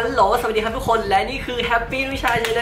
ฮัลโหล สวัสดีครับทุกคน และนี่คือ Happy นุชาชาแน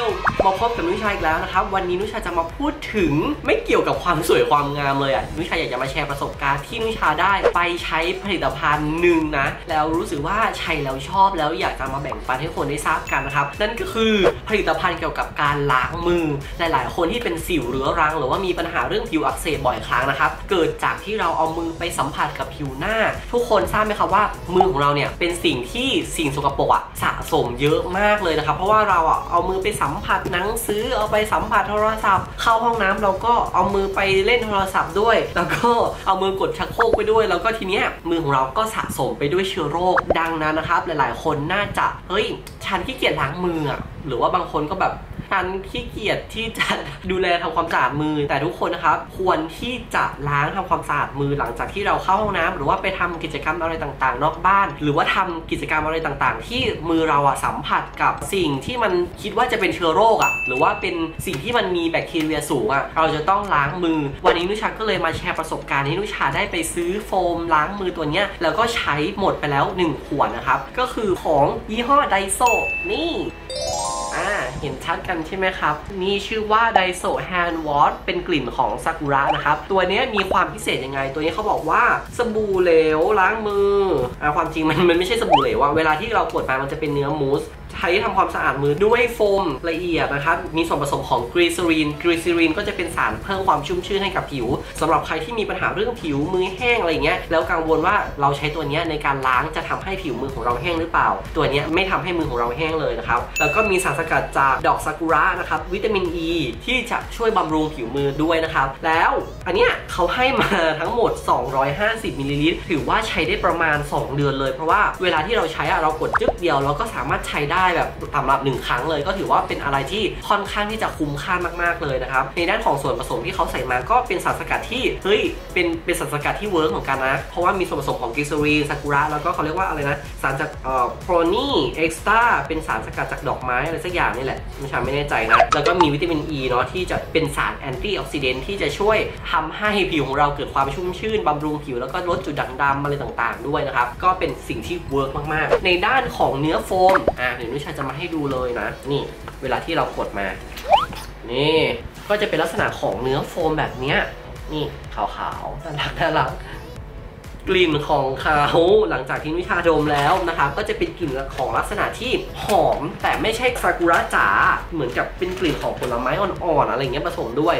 ลมาพบกับนุชาอีกแล้วนะครับ วันนี้นุชาจะมาพูดถึงไม่เกี่ยวกับความสวยความงามเลยอะ นุชาอยากจะมาแชร์ประสบการณ์ที่นุชาได้ไปใช้ผลิตภัณฑ์หนึ่งนะ แล้วรู้สึกว่าใช้แล้วชอบแล้วอยากจะมาแบ่งปันให้คนได้ทราบกันนะครับ นั่นก็คือผลิตภัณฑ์เกี่ยวกับการล้างมือ หลาย ๆ คนที่เป็นสิวเรื้อรัง หรือว่ามีปัญหาเรื่องผิวอักเสบบ่อยครั้งนะครับ เกิดจากที่เราเอามือไปสัมผัสกับผิวหน้า ทุกคนทราบไหมครับว่ามือของเราเนี่ยเป็นสิ่งที่สิ่งสกปรกอะสะสมเยอะมากเลยนะครับเพราะว่าเราอะเอามือไปสัมผัสหนังสือเอาไปสัมผัสโทรศัพท์ เข้าห้องน้ำเราก็เอามือไปเล่นโทรศัพท์ด้วย แล้วก็เอามือกดชักโครกไปด้วย แล้วก็ทีเนี้ยมือของเราก็สะสมไปด้วยเชื้อโรคดังนั้นนะครับ หลายๆ คนน่าจะเฮ้ยฉันขี้เกียจล้างมืออะหรือว่าบางคนก็แบบ ฉันขี้เกียจที่จะดูแลทำความสะอาดมือ แต่ทุกคนนะครับควรที่จะล้างทำความสะอาดมือหลังจากที่เราเข้าห้องน้ำหรือว่าไปทำกิจกรรมอะไรต่างๆ นอกบ้าน หรือว่าทำกิจกรรมอะไรต่างๆ ที่มือเราอะสัมผัสกับสิ่งที่มันคิดว่าจะเป็นเชื้อโรคอะหรือว่าเป็นสิ่งที่มันมีแบคทีเรียสูงอะเราจะต้องล้างมือ วันนี้นุชาก็เลยมาแชร์ประสบการณ์ที่นุชาได้ไปซื้อโฟมล้างมือตัวเนี้ยแล้วก็ใช้หมดไปแล้ว 1 ขวดนะครับ ก็คือของยี่ห้อไดโซนี่อ่า เห็นชัดกันใช่ไหมครับ นี่ชื่อว่า Daiso Hand Wash เป็นกลิ่นของซากุระนะครับ ตัวนี้มีความพิเศษยังไง ตัวนี้เขาบอกว่าสบู่เหลวล้างมืออ่าความจริงมันมันไม่ใช่สบู่เหลวว่าเวลาที่เรากดไปมันจะเป็นเนื้อมูสใช้ทำความสะอาดมือด้วยโฟมละเอียดนะครับ มีส่วนผสมของกรีซ e รีน กรีซ e รีนก็จะเป็นสารเพิ่มความชุ่มชื่นให้กับผิวสำหรับใครที่มีปัญหาเรื่องผิวมือแห้งอะไรเงี้ย แล้วกังวลว่าเราใช้ตัวนี้ในการล้างจะทำให้ผิวมือของเราแห้งหรือเปล่า ตัวนี้ไม่ทำให้มือของเราแห้งเลยนะครับ แล้วก็มีสารสกัดจากดอกซากุระนะครับวิตามินอ e, ีที่จะช่วยบำรุงผิวมือด้วยนะครับ แล้วอันเนี้ยเขาให้มาทั้งหมด 250มิลลิลิตรถือว่าใช้ได้ประมาณ 2 เดือนเลย เพราะว่าเวลาที่เราใช้อะเรากดจึ๊กเดียวเราก็สามารถใช้ได้แบบสำหรับหนึ่งครั้งเลย ก็ถือว่าเป็นอะไรที่ค่อนข้างที่จะคุ้มค่ามากๆเลยนะครับ ในด้านของส่วนผสมที่เขาใส่มาก็เป็นสารสกัดที่เฮ้ยเป็นเป็นสารสกัดที่ work เหมือนกันนะ เพราะว่ามีส่วนผสมของกลีเซอรีนซากุระแล้วก็เขาเรียกว่าอะไรนะสารจากเอ่อโพรนีเอ็กซ์ตาเป็นสารสกัดจากดอกไม้อะไรสักอย่างนี่แหละไม่ใช่ไม่แน่ใจนะ แล้วก็มีวิตามินอ e ีเนาะที่จะเป็นสาร antioxidant ที่จะช่วยทำให้ผิวของเราเกิดความชุ่มชื่นบำรุงผิวแล้วก็ลดจุดด่างดำอะไรต่างๆ ด้วยนะครับ ก็เป็นสิ่งที่ work มากๆ ในด้านของเนื้อโฟมอ่าเดี๋ยวนุชาจะมาให้ดูเลยนะ นี่เวลาที่เรากดมา นี่ก็จะเป็นลักษณะของเนื้อโฟมแบบเนี้ยนี่ขาวๆน่ารักน่ารัก กลิ่นของเขาหลังจากที่นุชาดมแล้วนะคะก็จะเป็นกลิ่นของลักษณะที่หอมแต่ไม่ใช่ซากุระจ๋าเหมือนกับเป็นกลิ่นของผลไม้อ่อนๆอะไรเงี้ยผสมด้วย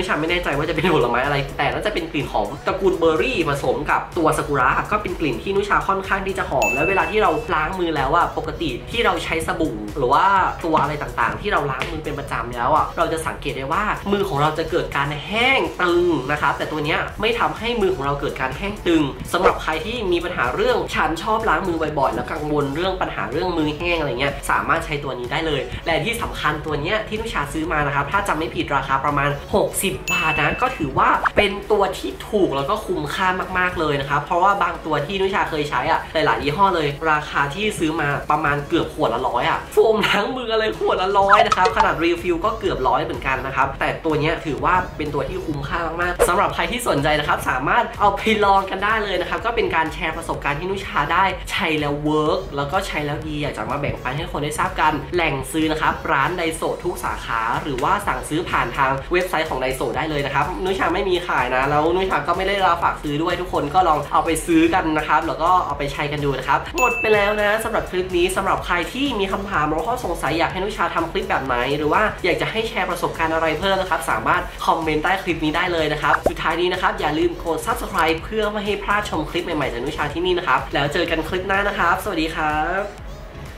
วิชาไม่แน่ใจว่าจะเป็นผลไม้อะไร แต่น่าจะเป็นกลิ่นของตระกูลเบอร์รี่ผสมกับตัวซากุระก็เป็นกลิ่นที่นุชาค่อนข้างที่จะหอม แล้วเวลาที่เราล้างมือแล้วอะปกติที่เราใช้สบู่หรือว่าตัวอะไรต่างๆ ที่เราล้างมือเป็นประจำแล้วอะเราจะสังเกตได้ว่ามือของเราจะเกิดการแห้งตึงนะครับแต่ตัวเนี้ยไม่ทำให้มือของเราเกิดการแห้งตึงสำหรับใครที่มีปัญหาเรื่องฉันชอบล้างมือบ่อยๆ แล้วกังวลเรื่องปัญหาเรื่องมือแห้งอะไรเงี้ยสามารถใช้ตัวนี้ได้เลย และที่สำคัญตัวเนี้ยที่นุชาซื้อมานะครับถ้าจำไม่ผิดราคาประมาณ 60บาทนะก็ถือว่าเป็นตัวที่ถูกแล้วก็คุ้มค่ามากๆเลยนะครับเพราะว่าบางตัวที่นุชาเคยใช้อะหลายๆยี่ห้อเลย ราคาที่ซื้อมาประมาณเกือบขวดละร้อยอะโฟมล้างมืออะไรขวดละร้อยนะครับขนาด refill ก็เกือบร้อยเหมือนกันนะครับแต่ตัวนี้ถือว่าเป็นตัวที่คุ้มค่ามากๆสำหรับใครที่สนใจนะครับสามารถเอาไปลองกันได้เลยนะครับก็เป็นการแชร์ประสบการณ์ที่นุชาได้ใช้แล้ว work แล้วก็ใช้แล้วดีอยากจะมาแบ่งปันให้คนได้ทราบกันแหล่งซื้อนะครับร้านไดโซทุกสาขา หรือว่าสั่งซื้อผ่านทางเว็บไซต์ของไดโซได้เลยนะครับนุชาไม่มีขายนะ แล้วนุชาก็ไม่ได้รับฝากซื้อด้วยทุกคนก็ลองเอาไปซื้อกันนะครับ แล้วก็เอาไปใช้กันดูนะครับ หมดไปแล้วนะสำหรับคลิปนี้สำหรับใครที่มีคำถามหรือข้อสงสัยอยากให้นุชาทำคลิปแบบไหน หรือว่าอยากจะให้แชร์ประสบการณ์อะไรเพิ่มนะครับ สามารถคอมเมนต์ใต้คลิปนี้ได้เลยนะครับ สุดท้ายนี้นะครับอย่าลืมกด subscribe เพื่อไม่ให้พลาดชมคลิปใหม่ๆจากนุชาที่นี่นะครับ แล้วเจอกันคลิปหน้านะครับ สวัสดีครับ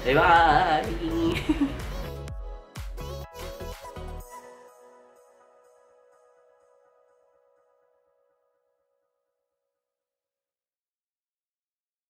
บ๊ายบาย